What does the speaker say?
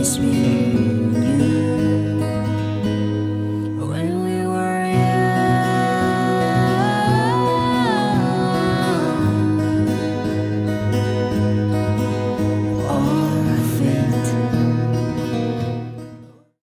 miss me.